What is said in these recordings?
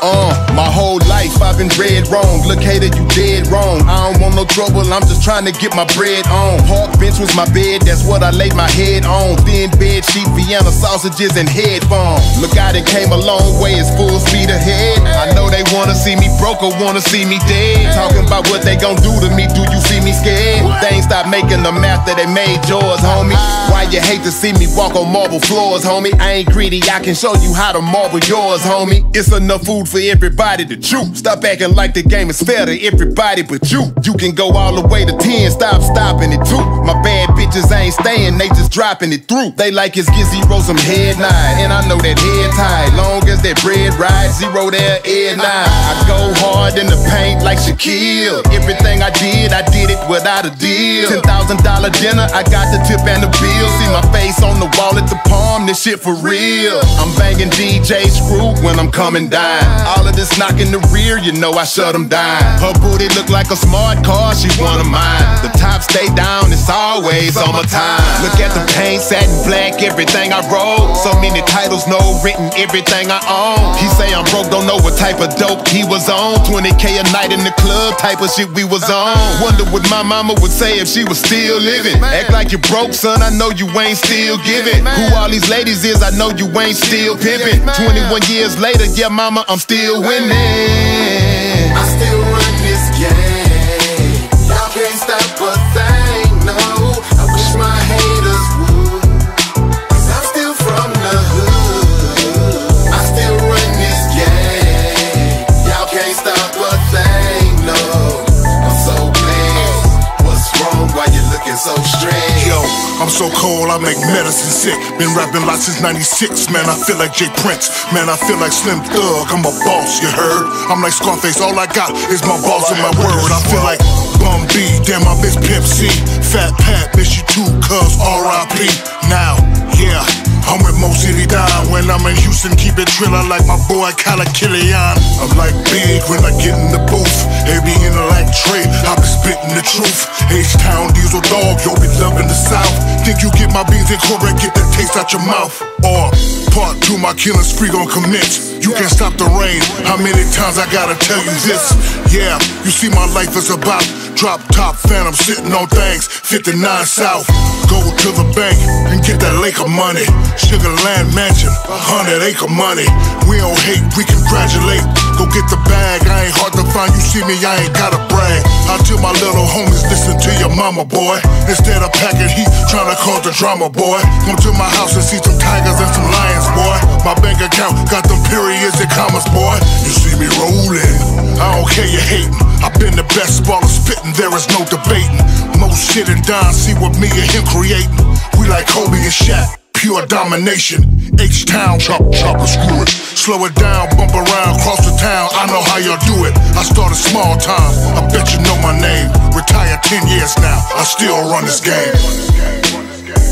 Uh, my whole life I've been read wrong. Look, hater, you dead wrong. I don't want no trouble, I'm just trying to get my bread on. Park bench was my bed, that's what I laid my head on. Thin bed sheet, Vienna sausages, and headphones. Look, I done came a long way, it's full speed ahead. See me broke or wanna see me dead. Talking about what they gon' do to me, do you see me scared? They ain't stop making them after they made yours, homie. Why you hate to see me walk on marble floors, homie? I ain't greedy, I can show you how to marble yours, homie. It's enough food for everybody to chew. Stop acting like the game is fair to everybody but you. You can go all the way to 10, stop stopping it too. My bitches ain't staying, they just dropping it through. They like it's get zero some head nine, and I know that head tight. Long as that bread ride, zero there, head nine. I go hard in the paint like Shaquille. Everything I did, I did it without a deal. Ten thousand dollar dinner, I got the tip and the bill. See my face on the wall at the palm, this shit for real. I'm banging DJ Screw when I'm coming down. All of this knocking the rear, you know I shut them down. Her booty look like a smart car, she one of mine. The top stay down, it's always on my time. Look at the paint, satin black, everything I roll. So many titles, no written, everything I own. He say I'm broke, don't know what type of dope he was on. 20k a night in the club, type of shit we was on. Wonder what my mama would say if she was still living. Act like you broke, son, I know you ain't still giving. Who all these ladies is, I know you ain't still pimping. 21 years later, yeah, mama, I'm still winning. I still so cold, I make medicine sick. Been rapping lots since 96, man. I feel like J. Prince. Man, I feel like Slim Thug. I'm a boss, you heard? I'm like Scarface, all I got is my balls and my word. I feel like Bun B, damn, I miss Pimp C. Fat Pat, miss you too, cuz RIP. Now, yeah. I'm with Mo City Don when I'm in Houston. Keep it driller like my boy Killa Kyleon. I'm like big when I get in the booth. They be in the like Trae, I be spitting the truth. H Town Dog, yo be loving the South. Think you get my beans incorrect, get that taste out your mouth. Or part two, my killing spree gon' commence. You can't stop the rain. How many times I gotta tell you this? Yeah, you see my life is about drop top phantom sitting on things. 59 South. Go to the bank and get that lake of money. Sugar Land Mansion, 100 acre money. We don't hate, we congratulate. Go get the bag, I ain't hard to find. You see me, I ain't gotta brag. I tell my little homies, listen to your mama, boy. Instead of packing heat, trying to cause the drama, boy. Come to my house and see some tigers and some lions, boy. My bank account got them periods and commas, boy. You see me rolling. I don't care you hating. I've been the best baller spitting, there is no debating. Most shit and Don see what me and him creating. We like Kobe and Shaq pure domination. H Town, chop, chop, screw it. Slow it down, bump around, cross the town. I know how y'all do it. I started small time. I bet you know my name. Retired 10 years now. I still run this game.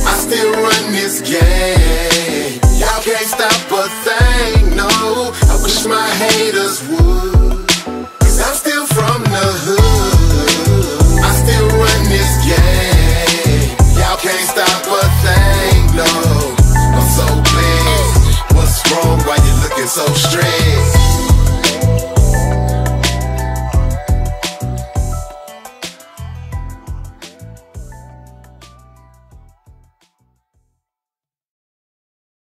I still run this game. so straight.